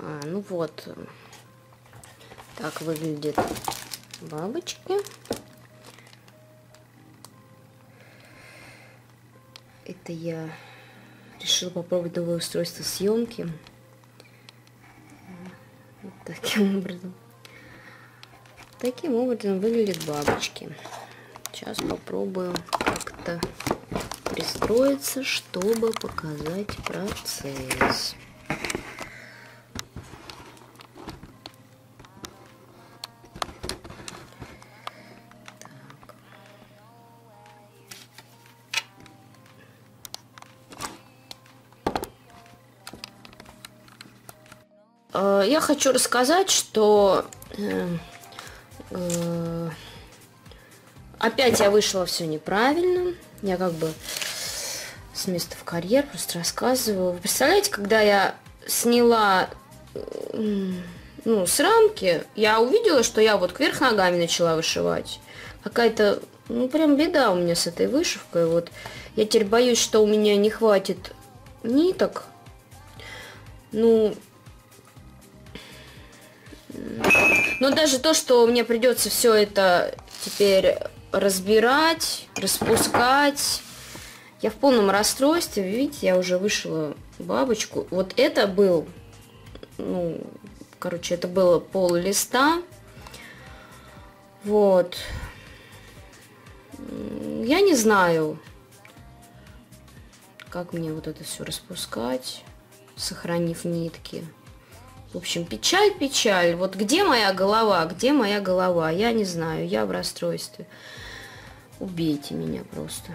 А, ну вот. Так выглядят бабочки. Это я решила попробовать новое устройство съемки. Вот таким образом. Таким образом выглядят бабочки. Сейчас попробую как-то пристроиться, чтобы показать процесс. Я хочу рассказать, что э, э, опять я вышла все неправильно. Я как бы с места в карьер просто рассказываю. Вы представляете, когда я сняла ну, с рамки, я увидела, что я вот кверх ногами начала вышивать. Какая-то, ну, прям беда у меня с этой вышивкой. Вот я теперь боюсь, что у меня не хватит ниток. Ну, но даже то, что мне придется все это теперь разбирать, распускать, я в полном расстройстве. Видите, я уже вышла бабочку. Вот это был, ну, короче, это было пол листа. Вот. Я не знаю, как мне вот это все распускать, сохранив нитки. В общем, печаль, печаль. Вот где моя голова, где моя голова? Я не знаю, я в расстройстве. Убейте меня просто.